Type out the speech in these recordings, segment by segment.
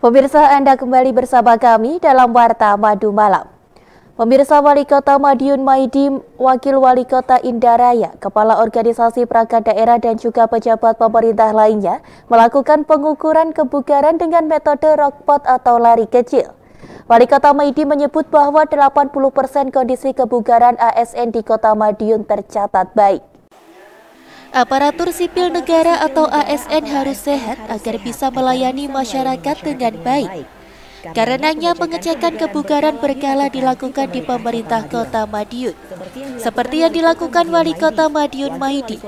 Pemirsa Anda kembali bersama kami dalam Warta Madu Malam. Pemirsa Wali Kota Madiun Maidi, Wakil Wali Kota Indaraya, Kepala Organisasi Perangkat Daerah dan juga pejabat pemerintah lainnya melakukan pengukuran kebugaran dengan metode rockpot atau lari kecil. Wali Kota Maidi menyebut bahwa 80% kondisi kebugaran ASN di Kota Madiun tercatat baik. Aparatur sipil negara atau ASN harus sehat agar bisa melayani masyarakat dengan baik. Karenanya pengecekan kebugaran berkala dilakukan di pemerintah kota Madiun. Seperti yang dilakukan Wali Kota Madiun Mahidi,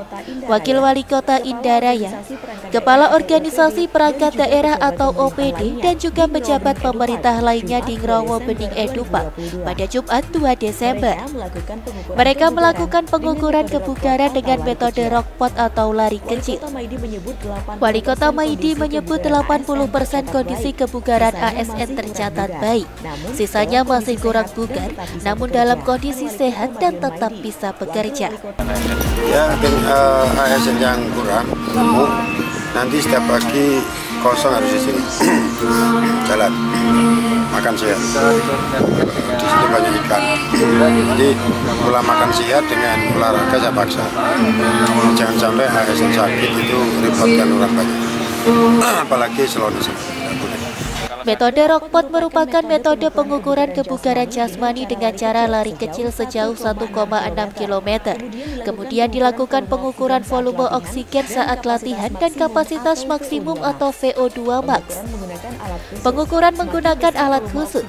Wakil Wali Kota Indaraya, Kepala Organisasi Perangkat Daerah atau OPD dan juga pejabat pemerintah lainnya di Ngrowo Bening Edupa pada Jumat 2 Desember. Mereka melakukan pengukuran kebugaran dengan metode rockpot atau lari kecil. Wali Kota Mahidi menyebut 80% kondisi kebugaran ASN ASN tercatat baik. Sisanya masih kurang bugar, namun dalam kondisi sehat dan tetap bisa bekerja. Ya, mungkin uh, ASN yang kurang gemuk, nanti setiap pagi kosong harus di sini jalan. Makan sehat di sini banyak ikan. Jadi pola makan sehat dengan olahraga saya paksa. Jangan sampai ASN sakit itu repotkan orang banyak. Apalagi selonasi Metode rockpot merupakan metode pengukuran kebugaran jasmani dengan cara lari kecil sejauh 1,6 km. Kemudian dilakukan pengukuran volume oksigen saat latihan dan kapasitas maksimum atau VO2 max. Pengukuran menggunakan alat khusus.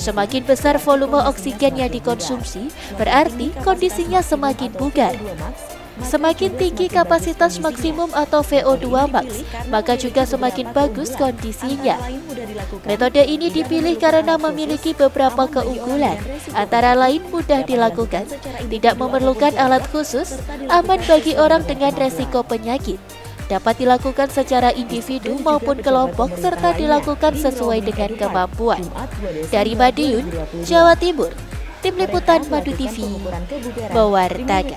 Semakin besar volume oksigen yang dikonsumsi, berarti kondisinya semakin bugar. Semakin tinggi kapasitas maksimum atau VO2 max, maka juga semakin bagus kondisinya. Metode ini dipilih karena memiliki beberapa keunggulan, antara lain mudah dilakukan, tidak memerlukan alat khusus, aman bagi orang dengan resiko penyakit, dapat dilakukan secara individu maupun kelompok serta dilakukan sesuai dengan kemampuan. Dari Madiun, Jawa Timur, Tim Liputan Madu TV mewartakan.